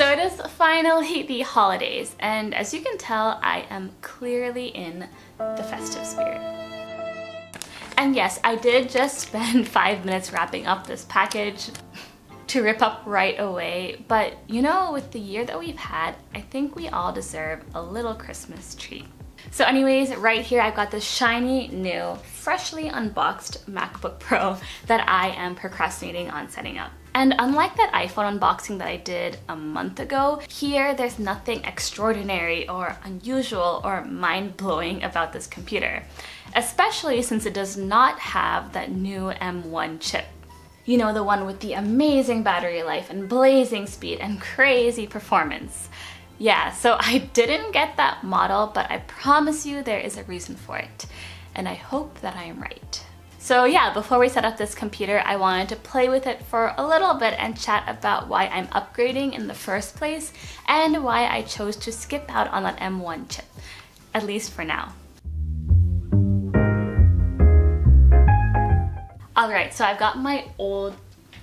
is finally the holidays, and as you can tell, I am clearly in the festive spirit. And yes, I did just spend five minutes wrapping up this package to rip up right away, but you know, with the year that we've had, I think we all deserve a little Christmas treat. So anyways, right here I've got this shiny new, freshly unboxed MacBook Pro that I am procrastinating on setting up. And unlike that iPhone unboxing that I did a month ago, here there's nothing extraordinary or unusual or mind-blowing about this computer, especially since it does not have that new M1 chip. You know, the one with the amazing battery life and blazing speed and crazy performance. Yeah, so I didn't get that model, but I promise you there is a reason for it. And I hope that I am right. So yeah, before we set up this computer, I wanted to play with it for a little bit and chat about why I'm upgrading in the first place and why I chose to skip out on that M1 chip, at least for now. Alright, so I've got my old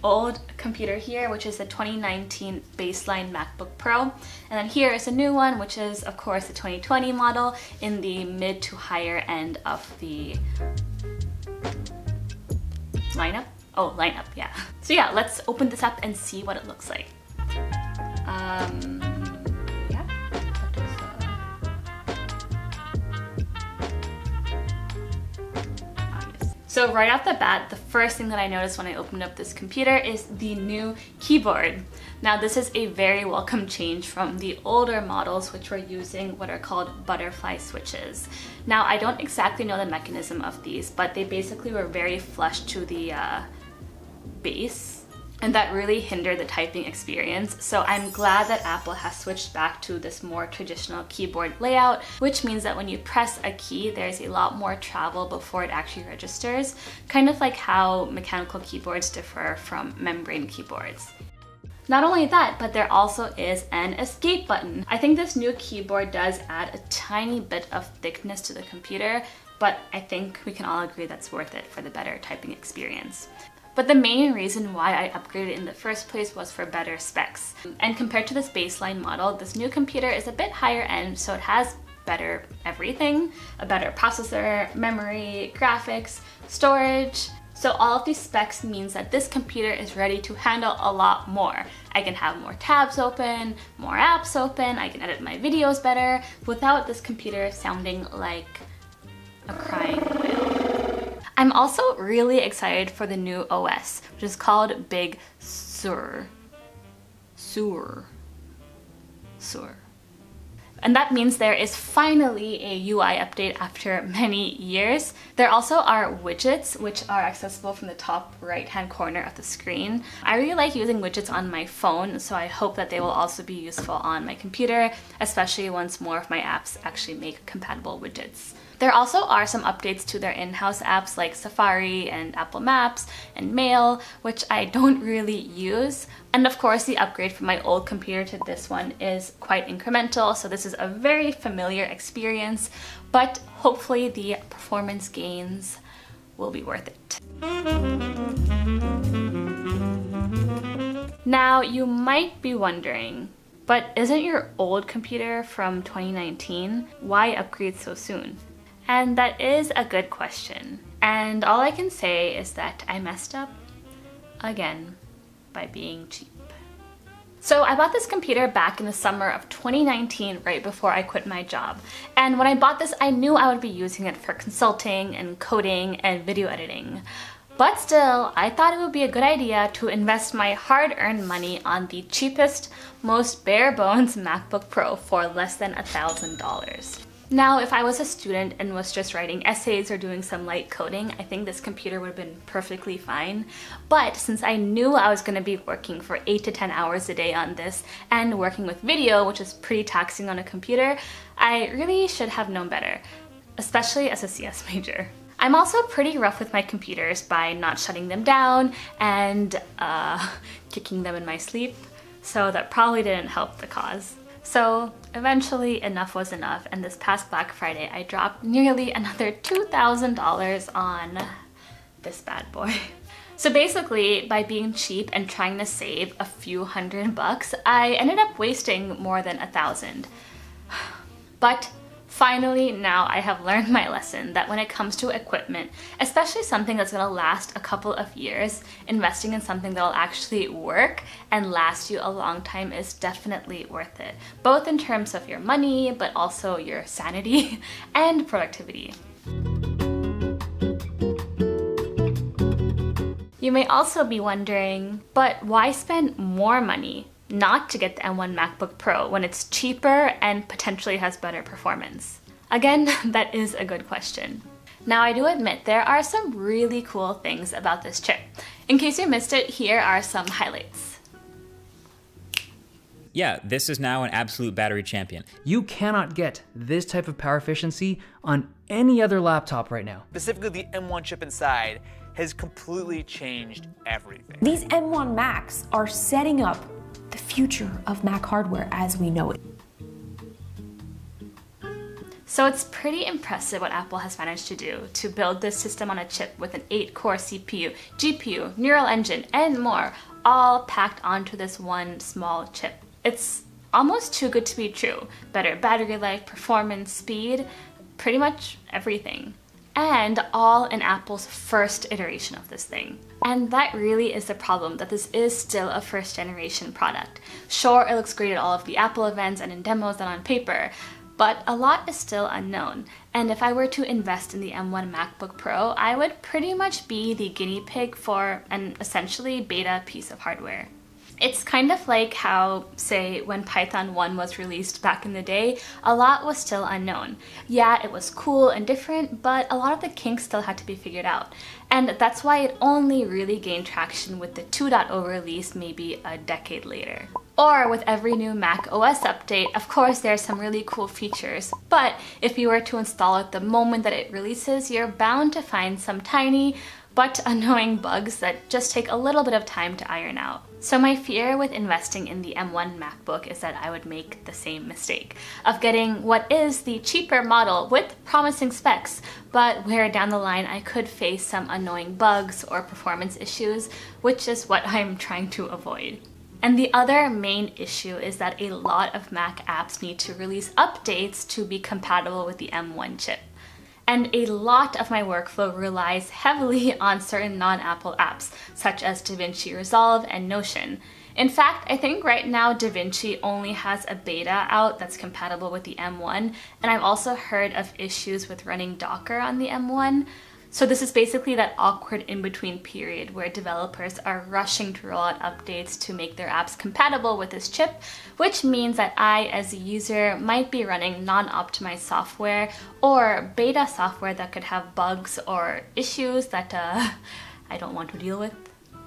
old computer here, which is the 2019 baseline MacBook Pro. And then here is a new one, which is of course the 2020 model in the mid to higher end of the lineup. Oh, lineup, yeah. So yeah, let's open this up and see what it looks like. Um, So right off the bat, the first thing that I noticed when I opened up this computer is the new keyboard. Now this is a very welcome change from the older models which were using what are called butterfly switches. Now I don't exactly know the mechanism of these, but they basically were very flush to the uh, base and that really hindered the typing experience. So I'm glad that Apple has switched back to this more traditional keyboard layout, which means that when you press a key, there's a lot more travel before it actually registers, kind of like how mechanical keyboards differ from membrane keyboards. Not only that, but there also is an escape button. I think this new keyboard does add a tiny bit of thickness to the computer, but I think we can all agree that's worth it for the better typing experience. But the main reason why I upgraded in the first place was for better specs. And compared to this baseline model, this new computer is a bit higher end, so it has better everything, a better processor, memory, graphics, storage. So all of these specs means that this computer is ready to handle a lot more. I can have more tabs open, more apps open, I can edit my videos better without this computer sounding like a crying whale. I'm also really excited for the new OS, which is called Big Sur. Sur. Sur. And that means there is finally a UI update after many years. There also are widgets, which are accessible from the top right hand corner of the screen. I really like using widgets on my phone, so I hope that they will also be useful on my computer, especially once more of my apps actually make compatible widgets. There also are some updates to their in-house apps like Safari and Apple Maps and Mail, which I don't really use. And of course, the upgrade from my old computer to this one is quite incremental, so this is a very familiar experience, but hopefully the performance gains will be worth it. Now, you might be wondering, but isn't your old computer from 2019? Why upgrade so soon? And that is a good question. And all I can say is that I messed up again by being cheap. So I bought this computer back in the summer of 2019, right before I quit my job. And when I bought this, I knew I would be using it for consulting and coding and video editing. But still, I thought it would be a good idea to invest my hard-earned money on the cheapest, most bare bones MacBook Pro for less than a $1,000. Now, if I was a student and was just writing essays or doing some light coding, I think this computer would have been perfectly fine. But since I knew I was going to be working for 8 to 10 hours a day on this and working with video, which is pretty taxing on a computer, I really should have known better, especially as a CS major. I'm also pretty rough with my computers by not shutting them down and uh, kicking them in my sleep, so that probably didn't help the cause. So eventually enough was enough and this past Black Friday I dropped nearly another $2,000 on this bad boy. So basically, by being cheap and trying to save a few hundred bucks, I ended up wasting more than a thousand. But Finally, now I have learned my lesson that when it comes to equipment, especially something that's gonna last a couple of years, investing in something that'll actually work and last you a long time is definitely worth it, both in terms of your money, but also your sanity and productivity. You may also be wondering, but why spend more money not to get the M1 MacBook Pro when it's cheaper and potentially has better performance? Again, that is a good question. Now I do admit there are some really cool things about this chip. In case you missed it, here are some highlights. Yeah, this is now an absolute battery champion. You cannot get this type of power efficiency on any other laptop right now. Specifically the M1 chip inside has completely changed everything. These M1 Macs are setting up the future of Mac hardware as we know it. So it's pretty impressive what Apple has managed to do to build this system on a chip with an 8-core CPU, GPU, neural engine, and more, all packed onto this one small chip. It's almost too good to be true. Better battery life, performance, speed, pretty much everything and all in Apple's first iteration of this thing. And that really is the problem, that this is still a first generation product. Sure, it looks great at all of the Apple events and in demos and on paper, but a lot is still unknown. And if I were to invest in the M1 MacBook Pro, I would pretty much be the guinea pig for an essentially beta piece of hardware. It's kind of like how, say, when Python 1 was released back in the day, a lot was still unknown. Yeah, it was cool and different, but a lot of the kinks still had to be figured out. And that's why it only really gained traction with the 2.0 release maybe a decade later. Or with every new Mac OS update, of course there are some really cool features, but if you were to install it the moment that it releases, you're bound to find some tiny but annoying bugs that just take a little bit of time to iron out. So my fear with investing in the M1 MacBook is that I would make the same mistake of getting what is the cheaper model with promising specs, but where down the line I could face some annoying bugs or performance issues, which is what I'm trying to avoid. And the other main issue is that a lot of Mac apps need to release updates to be compatible with the M1 chip and a lot of my workflow relies heavily on certain non-Apple apps, such as DaVinci Resolve and Notion. In fact, I think right now DaVinci only has a beta out that's compatible with the M1, and I've also heard of issues with running Docker on the M1, so this is basically that awkward in-between period where developers are rushing to roll out updates to make their apps compatible with this chip, which means that I, as a user, might be running non-optimized software or beta software that could have bugs or issues that uh, I don't want to deal with.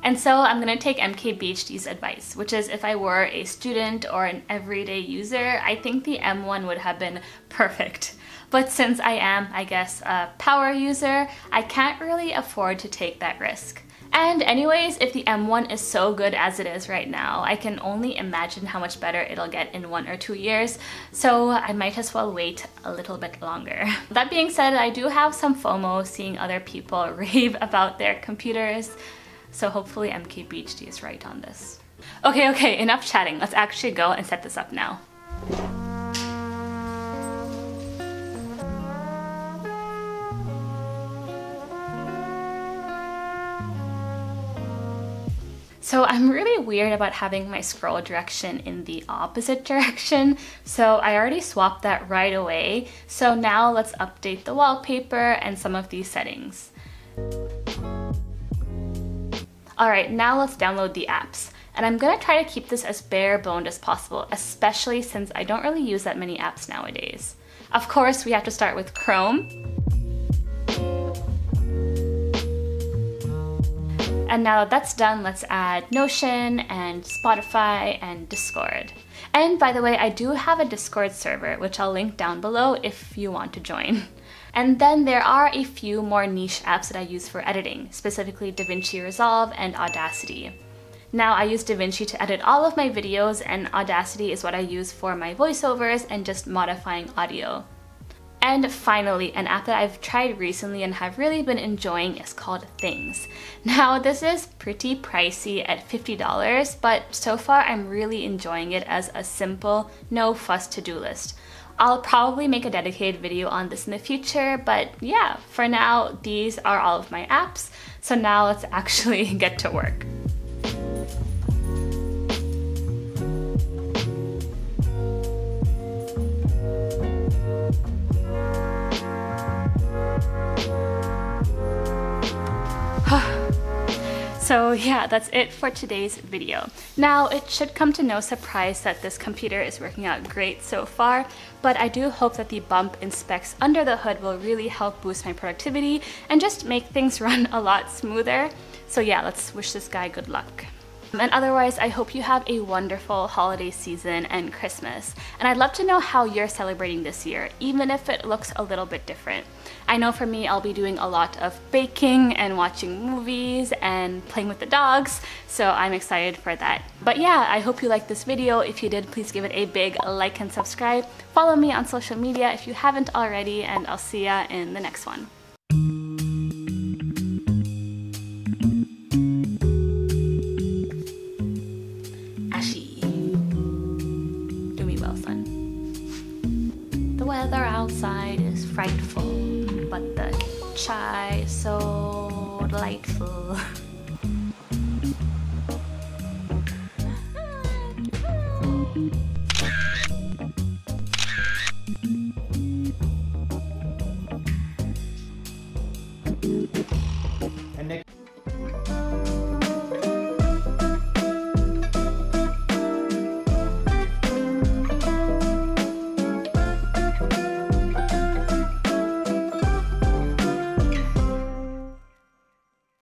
And so I'm gonna take MKBHD's advice, which is if I were a student or an everyday user, I think the M1 would have been perfect. But since I am, I guess, a power user, I can't really afford to take that risk. And anyways, if the M1 is so good as it is right now, I can only imagine how much better it'll get in one or two years, so I might as well wait a little bit longer. That being said, I do have some FOMO seeing other people rave about their computers, so hopefully MKBHD is right on this. Okay, okay, enough chatting. Let's actually go and set this up now. So I'm really weird about having my scroll direction in the opposite direction. So I already swapped that right away. So now let's update the wallpaper and some of these settings. Alright, now let's download the apps. And I'm gonna try to keep this as bare boned as possible, especially since I don't really use that many apps nowadays. Of course, we have to start with Chrome. And now that that's done, let's add Notion and Spotify and Discord. And by the way, I do have a Discord server, which I'll link down below if you want to join. And then there are a few more niche apps that I use for editing, specifically DaVinci Resolve and Audacity. Now I use DaVinci to edit all of my videos and Audacity is what I use for my voiceovers and just modifying audio. And finally, an app that I've tried recently and have really been enjoying is called Things. Now, this is pretty pricey at $50, but so far I'm really enjoying it as a simple, no fuss to-do list. I'll probably make a dedicated video on this in the future, but yeah, for now, these are all of my apps. So now let's actually get to work. So yeah, that's it for today's video. Now, it should come to no surprise that this computer is working out great so far, but I do hope that the bump in specs under the hood will really help boost my productivity and just make things run a lot smoother. So yeah, let's wish this guy good luck. And otherwise, I hope you have a wonderful holiday season and Christmas. And I'd love to know how you're celebrating this year, even if it looks a little bit different. I know for me, I'll be doing a lot of baking and watching movies and playing with the dogs, so I'm excited for that. But yeah, I hope you liked this video. If you did, please give it a big like and subscribe. Follow me on social media if you haven't already, and I'll see ya in the next one.